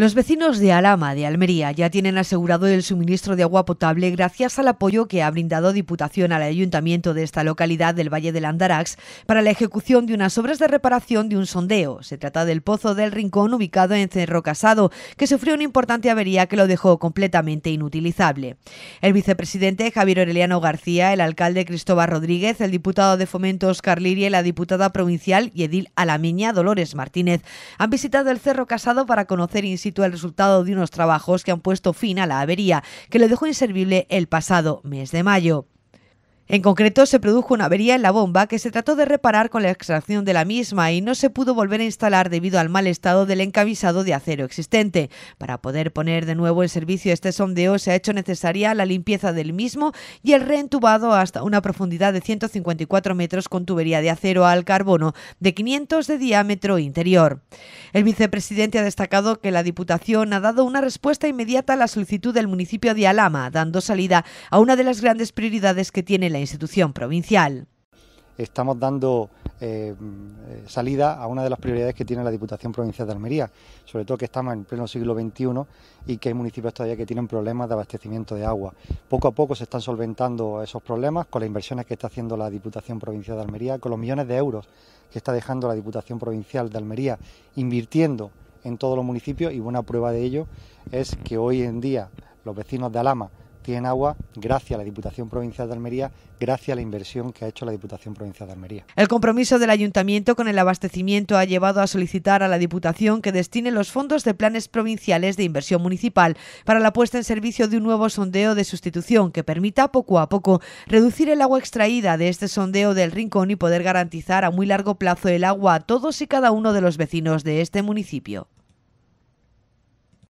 Los vecinos de Alama, de Almería, ya tienen asegurado el suministro de agua potable gracias al apoyo que ha brindado Diputación al ayuntamiento de esta localidad del Valle del Andarax para la ejecución de unas obras de reparación de un sondeo. Se trata del pozo del Rincón ubicado en Cerro Casado, que sufrió una importante avería que lo dejó completamente inutilizable. El vicepresidente Javier Aureliano García, el alcalde Cristóbal Rodríguez, el diputado de Fomento Oscar Liria y la diputada provincial y edil alameña Dolores Martínez han visitado el Cerro Casado para conocer in el resultado de unos trabajos que han puesto fin a la avería que lo dejó inservible el pasado mes de mayo. En concreto, se produjo una avería en la bomba que se trató de reparar con la extracción de la misma y no se pudo volver a instalar debido al mal estado del encamisado de acero existente. Para poder poner de nuevo en servicio este sondeo se ha hecho necesaria la limpieza del mismo y el reentubado hasta una profundidad de 154 metros con tubería de acero al carbono de 500 de diámetro interior. El vicepresidente ha destacado que la Diputación ha dado una respuesta inmediata a la solicitud del municipio de Alama, dando salida a una de las grandes prioridades que tiene la institución provincial. Estamos dando eh, salida a una de las prioridades que tiene la Diputación Provincial de Almería, sobre todo que estamos en pleno siglo XXI y que hay municipios todavía que tienen problemas de abastecimiento de agua. Poco a poco se están solventando esos problemas con las inversiones que está haciendo la Diputación Provincial de Almería, con los millones de euros que está dejando la Diputación Provincial de Almería invirtiendo en todos los municipios y buena prueba de ello es que hoy en día los vecinos de Alama tienen agua gracias a la Diputación Provincial de Almería, gracias a la inversión que ha hecho la Diputación Provincial de Almería. El compromiso del Ayuntamiento con el abastecimiento ha llevado a solicitar a la Diputación que destine los fondos de planes provinciales de inversión municipal para la puesta en servicio de un nuevo sondeo de sustitución que permita poco a poco reducir el agua extraída de este sondeo del Rincón y poder garantizar a muy largo plazo el agua a todos y cada uno de los vecinos de este municipio.